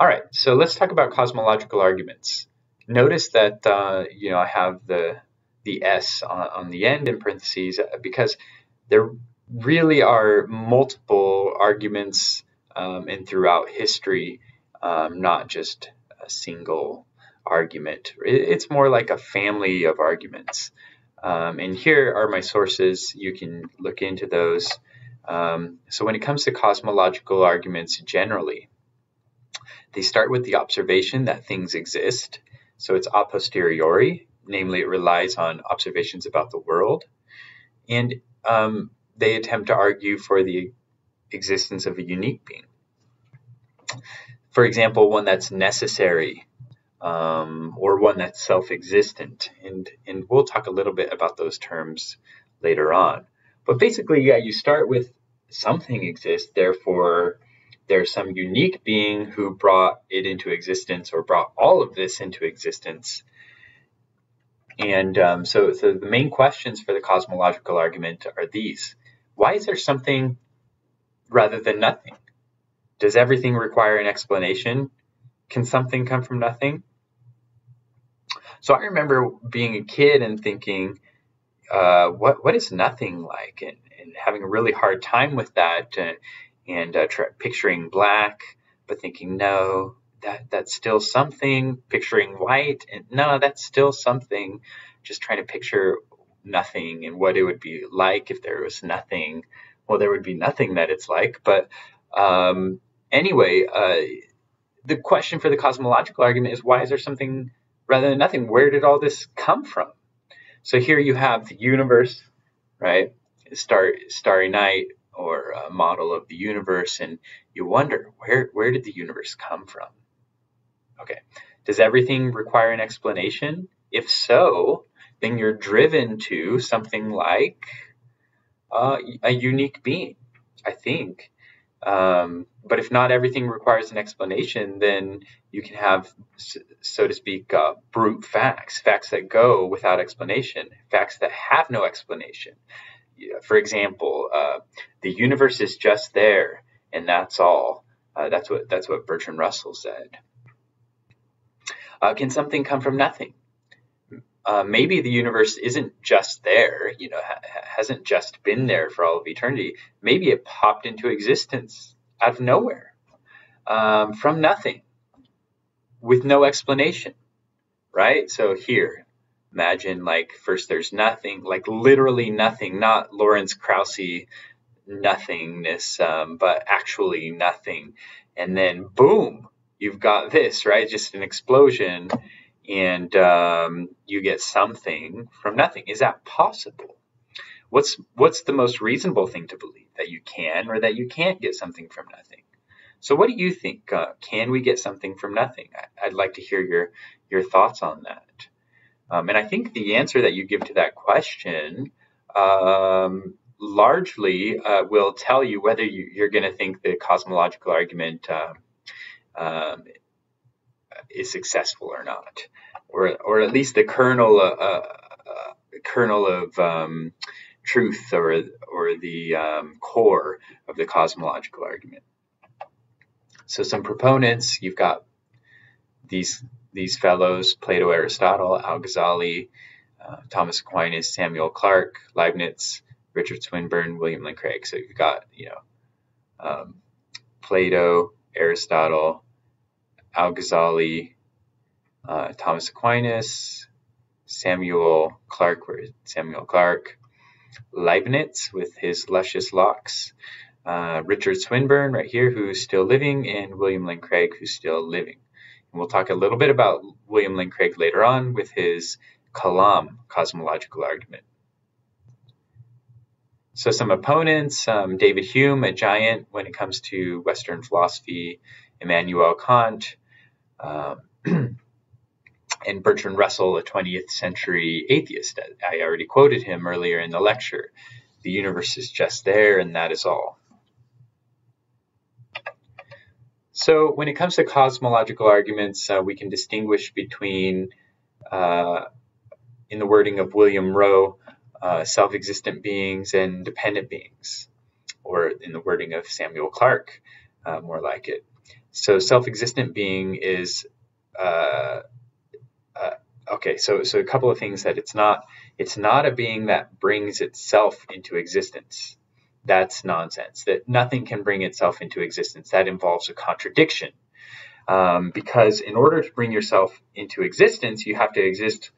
All right, so let's talk about cosmological arguments. Notice that uh, you know I have the the s on, on the end in parentheses uh, because there really are multiple arguments um, and throughout history, um, not just a single argument. It's more like a family of arguments. Um, and here are my sources. You can look into those. Um, so when it comes to cosmological arguments generally, they start with the observation that things exist. So it's a posteriori, namely it relies on observations about the world. And um, they attempt to argue for the existence of a unique being. For example, one that's necessary um, or one that's self-existent. And, and we'll talk a little bit about those terms later on. But basically, yeah, you start with something exists, therefore there's some unique being who brought it into existence or brought all of this into existence. And um, so, so the main questions for the cosmological argument are these. Why is there something rather than nothing? Does everything require an explanation? Can something come from nothing? So I remember being a kid and thinking, uh, what what is nothing like, and, and, having a really hard time with that, uh, and uh, picturing black, but thinking no, that that's still something. Picturing white, and no, that's still something. Just trying to picture nothing and what it would be like if there was nothing. Well, there would be nothing that it's like, but um, anyway, uh, the question for the cosmological argument is why is there something rather than nothing. Where did all this come from? So here you have the universe, right? Star, starry night or a model of the universe, and you wonder where where did the universe come from? Okay, does everything require an explanation? If so, then you're driven to something like uh, a unique being. I think um, but if not everything requires an explanation, then you can have, so to speak, uh, brute facts, facts that go without explanation, facts that have no explanation. For example, uh, the universe is just there, and that's all. Uh, that's what that's what Bertrand Russell said. Uh, can something come from nothing? Uh, maybe the universe isn't just there, you know, ha- hasn't just been there for all of eternity. Maybe it popped into existence out of nowhere, um, from nothing, with no explanation, right? So here, imagine like first there's nothing, like literally nothing, not Lawrence Krauss nothingness, um, but actually nothing, and then boom, you've got this, right? Just an explosion and um, you get something from nothing. Is that possible? What's what's the most reasonable thing to believe that you can or that you can't get something from nothing? So, what do you think? Uh, can we get something from nothing? I, would like to hear your your thoughts on that. Um, and I think the answer that you give to that question um, largely uh, will tell you whether you, are going to think the cosmological argument uh, um, is successful or not, or or at least the kernel uh, uh, uh, kernel of um, truth or or the um, core of the cosmological argument. So some proponents, you've got these these fellows: Plato, Aristotle, Al-Ghazali, uh, Thomas Aquinas, Samuel Clarke, Leibniz, Richard Swinburne, William Lane Craig. So you've got you know um, Plato, Aristotle, Al-Ghazali, uh, Thomas Aquinas, Samuel Clarke, Samuel Clarke, Leibniz with his luscious locks, uh, Richard Swinburne right here, who's still living, and William Lane Craig, who's still living. And we'll talk a little bit about William Lane Craig later on with his Kalam cosmological argument. So some opponents, um, David Hume, a giant when it comes to Western philosophy, Immanuel Kant, um, and Bertrand Russell, a 20th century atheist. I already quoted him earlier in the lecture. The universe is just there, and that is all. So, when it comes to cosmological arguments, uh, we can distinguish between, uh, in the wording of William Rowe, uh, self existent beings and dependent beings, or in the wording of Samuel Clarke, uh, more like it. so self-existent being is uh, uh, okay. So so a couple of things that it's not it's not a being that brings itself into existence. That's nonsense. That nothing can bring itself into existence. That involves a contradiction. Um, because in order to bring yourself into existence, you have to exist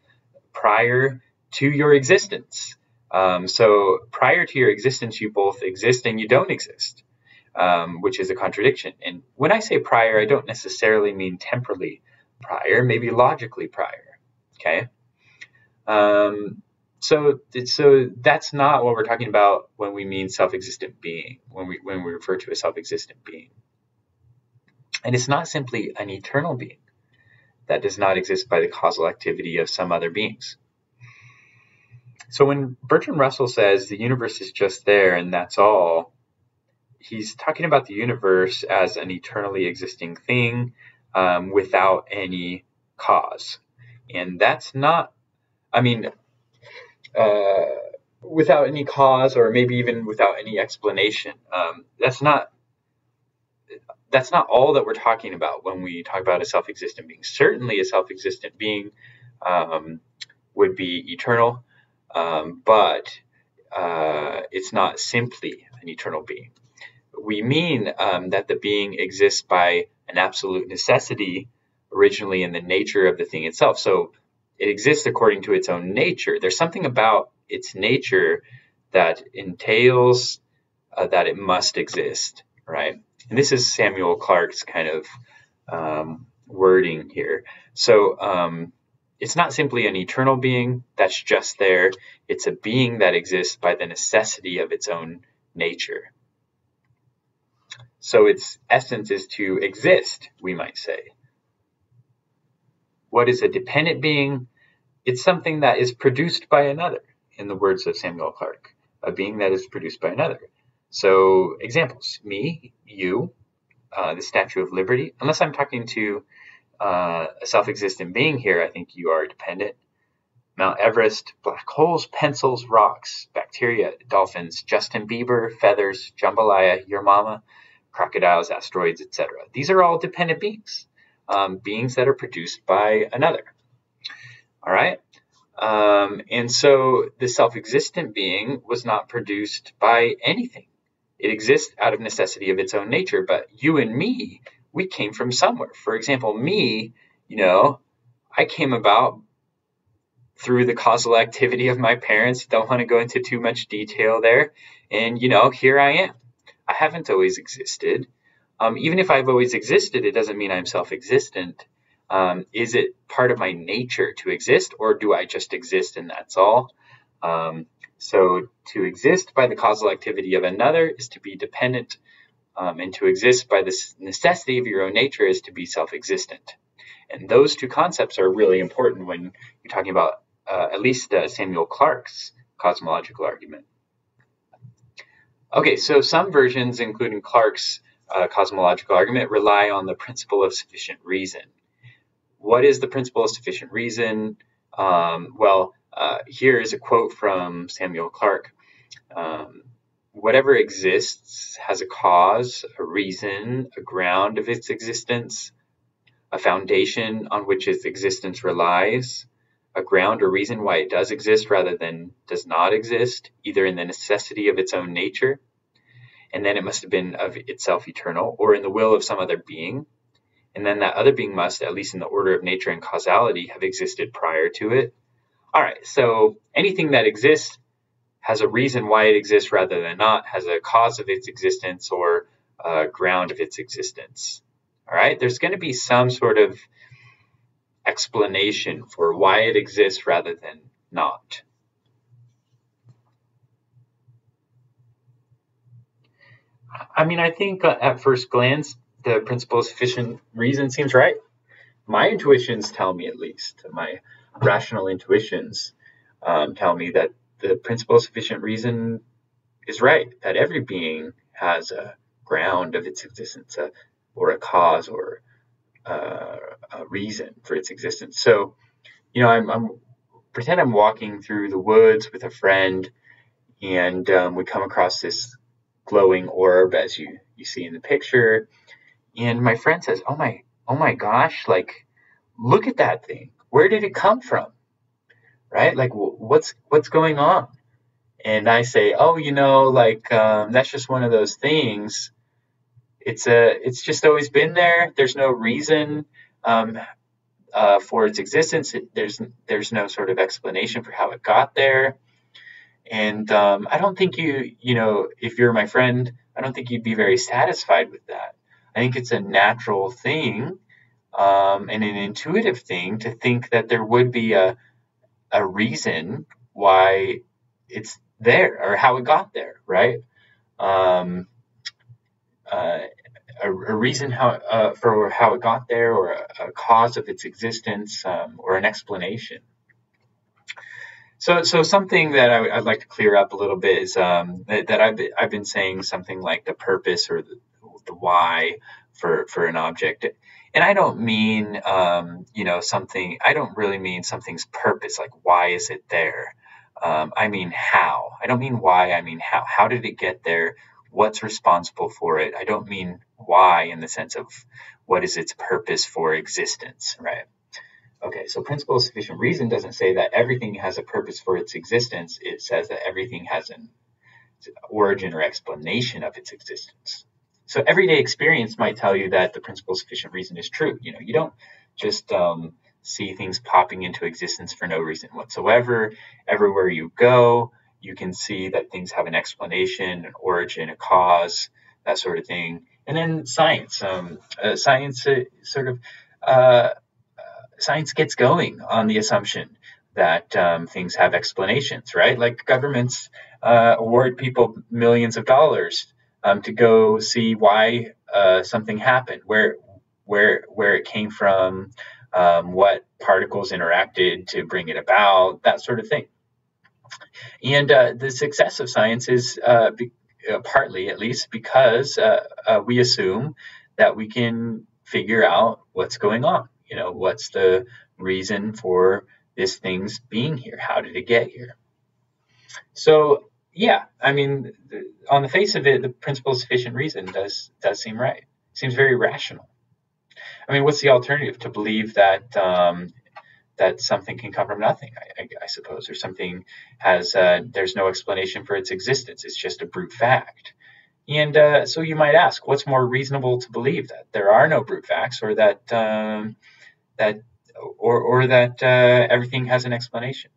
prior to your existence. Um, so prior to your existence, you both exist and you don't exist, um, which is a contradiction. And when I say prior, I don't necessarily mean temporally prior, maybe logically prior. Okay. Um, so, so that's not what we're talking about when we mean self-existent being, when we when we refer to a self-existent being. And it's not simply an eternal being that does not exist by the causal activity of some other beings. So when Bertrand Russell says the universe is just there and that's all, he's talking about the universe as an eternally existing thing um, without any cause. And that's not, I mean, uh, without any cause or maybe even without any explanation. Um, that's not that's not all that we're talking about when we talk about a self-existent being. Certainly, a self-existent being um, would be eternal, um, but uh, it's not simply an eternal being. We mean um, that the being exists by an absolute necessity originally in the nature of the thing itself. So it exists according to its own nature. There's something about its nature that entails uh, that it must exist, right? And this is Samuel Clarke's kind of um, wording here. So um, it's not simply an eternal being that's just there, it's a being that exists by the necessity of its own nature. So its essence is to exist, we might say. What is a dependent being? It's something that is produced by another, in the words of Samuel Clarke, a being that is produced by another. So, examples me, you, uh, the Statue of Liberty. Unless I'm talking to uh, a self existent being here, I think you are dependent. Mount Everest, black holes, pencils, rocks, bacteria, dolphins, Justin Bieber, feathers, jambalaya, your mama, crocodiles, asteroids, etc. These are all dependent beings um, beings that are produced by another. All right. Um, and so the self existent being was not produced by anything. It exists out of necessity of its own nature. But you and me, we came from somewhere. For example, me, you know, I came about through the causal activity of my parents. Don't want to go into too much detail there. And, you know, here I am. I haven't always existed. Um, even if I've always existed, it doesn't mean I'm self existent. Um, is it part of my nature to exist, or do I just exist and that's all? Um, so, to exist by the causal activity of another is to be dependent, um, and to exist by the necessity of your own nature is to be self existent. And those two concepts are really important when you're talking about uh, at least uh, Samuel Clarke's cosmological argument. Okay, so some versions, including Clarke's, uh, cosmological argument rely on the principle of sufficient reason. What is the principle of sufficient reason? Um, well, uh, here is a quote from Samuel Clarke. Um, whatever exists has a cause, a reason, a ground of its existence, a foundation on which its existence relies, a ground or reason why it does exist rather than does not exist, either in the necessity of its own nature and then it must have been of itself eternal, or in the will of some other being, and then that other being must, at least in the order of nature and causality, have existed prior to it. All right, so anything that exists has a reason why it exists rather than not, has a cause of its existence or a ground of its existence. All right, there's going to be some sort of explanation for why it exists rather than not. I mean, I think uh, at first glance, the principle of sufficient reason seems right. My intuitions tell me, at least, my rational intuitions um, tell me that the principle of sufficient reason is right, that every being has a ground of its existence a, or a cause or uh, a reason for its existence. So, you know, I'm, I'm, pretend I'm walking through the woods with a friend and um, we come across this glowing orb as you, you see in the picture. And my friend says, "Oh my, oh my gosh! Like, look at that thing. Where did it come from? Right? Like, what's what's going on?" And I say, "Oh, you know, like um, that's just one of those things. It's a, it's just always been there. There's no reason." Um, uh, for its existence. It, there's there's no sort of explanation for how it got there, and um, I don't think you you know if you're my friend, I don't think you'd be very satisfied with that. I think it's a natural thing um, and an intuitive thing to think that there would be a a reason why it's there or how it got there, right? Um, uh, a, a reason how uh, for how it got there, or a, a cause of its existence, um, or an explanation. So, so something that I, would like to clear up a little bit is um, that, that, I've been, I've been saying something like the purpose or the, the why for for an object, and I don't mean um, you know something. I don't really mean something's purpose, like why is it there. Um, I mean how. I don't mean why. I mean how. How did it get there? what's responsible for it. I don't mean why in the sense of what is its purpose for existence, right? Okay, so principle of sufficient reason doesn't say that everything has a purpose for its existence. It says that everything has an origin or explanation of its existence. So everyday experience might tell you that the principle of sufficient reason is true. You know, you don't just um, see things popping into existence for no reason whatsoever. Everywhere you go, you can see that things have an explanation, an origin, a cause, that sort of thing. And then science, um, uh, science uh, sort of uh, science gets going on the assumption that um, things have explanations, right? Like governments uh, award people millions of dollars um, to go see why uh, something happened, where where where it came from, um, what particles interacted to bring it about, that sort of thing. And uh, the success of science is uh, be, uh, partly, at least, because uh, we assume that we can figure out what's going on. You know, what's the reason for this thing's being here? How did it get here? So, yeah, I mean, on the face of it, the principle of sufficient reason does does seem right. Seems very rational. I mean, what's the alternative to believe that um, that something can come from nothing, I, I, I suppose, or something has uh, there's no explanation for its existence. It's just a brute fact. And uh, so you might ask, what's more reasonable to believe that there are no brute facts, or that um, that or or that uh, everything has an explanation?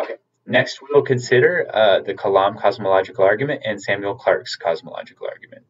Okay. Next, we'll consider uh, the Kalam cosmological argument and Samuel Clarke's cosmological argument.